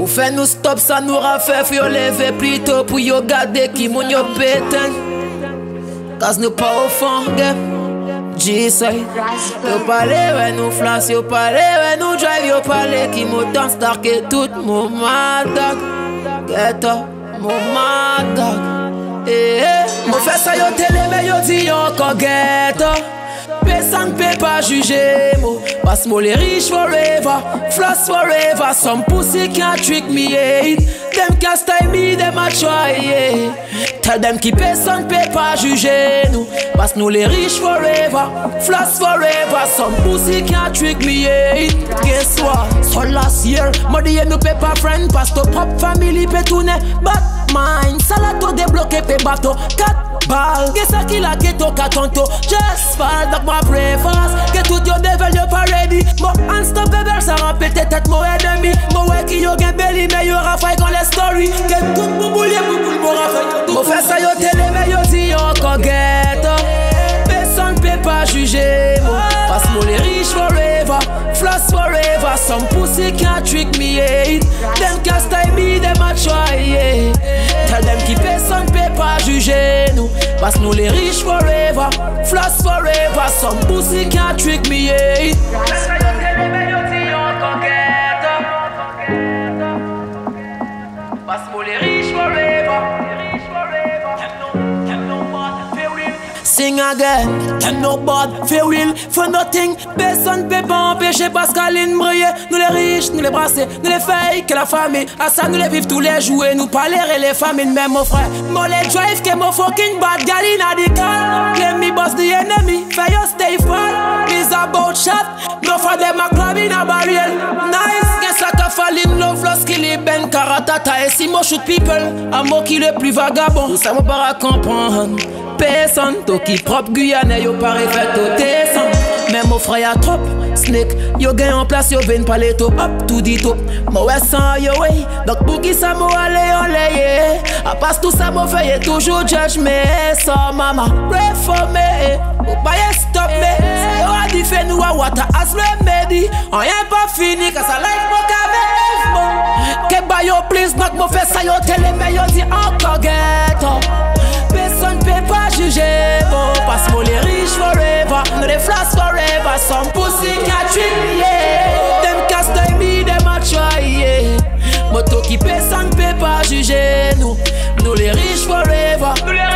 Pour faire nous stop, ça nous rafait, faut lever plus tôt pour yo garder qui moun yo pétain. Cause nous pas au fond. G-side. Yo parle, ouais, nous flash, yo parle, ouais, nous drive, yo parle, qui mou dans star que tout mon madak. Get up, mon madak. Eh, eh, mon fait ça, yo télé, mais yo dit yo encore get up. Personne peut pas juger moi Parce moi les riches forever. Floss forever. Some pussy can't trick me yeah. Them can't style me, them a try yeah. Tell them qui personne peut pas juger nous Parce nous les riches forever. Floss forever. Some pussy can't trick me yeah. Guess what? So last year Money nous peut pas friend. Parce que propre family peut tourner But mine Salato débloqué peut bateau 4 balles Guess à qui la ghetto qu'à tonto Just fall moi pray fast Que tout yo devil yo pas ready Mo unstoppable ça remplit tête mon ennemi. Mo ouais qui yo gen belly mais yo rafai dans les stories. Que tout mon boulier mon boule mon rafai Mo fait ça yo mais yo dit yo encore ghetto. Personne peut pas juger mo Parce que les riches forever Floss forever. Some pussy can't trick me yeah. Them can't style me them a try yeah. Que nous les riches forever Floss forever Some pussy can't trick me yeah. Que nous les riches forever Sing again, can no bad, real, for nothing. Personne peut pas empêcher Pascaline briller Nous les riches, nous les brassés, nous les fake, que la famille. À ça nous les vivons tous les jours et nous parler et les familles Même mon frère, moi les drive que mon fucking bad gal in the car. Claim me boss the enemy, you stay far. It's about shot, no for them a club in a barrel Nice, guess like a fall in love lorsqu'il est ben karatata. Et si moi shoot people, un mot qui le plus vagabond. Ça me para comprendre personne Toi qui propre Guyane yo pare fait au descend Mais mon frère y'a trop Snake yo gagne en place yo ven parler top Up dit top. Moi ouais sans yo way Donc pour qui ça moi aller on l'aye A passe tout ça moi fait toujours judge mais ça maman pray for me Ou pas stop me. Yo a dit fait nous a water as remedy On y'a pas fini car ça like moi qu'avec Que ba yo please knock moi fait ça yo télé mais yo dit encore get some pussy cat trick, yeah. Them cast I me, them a try, yeah. Moto qui paie sans paie pas juger nous. Nous les riches forever. Nous les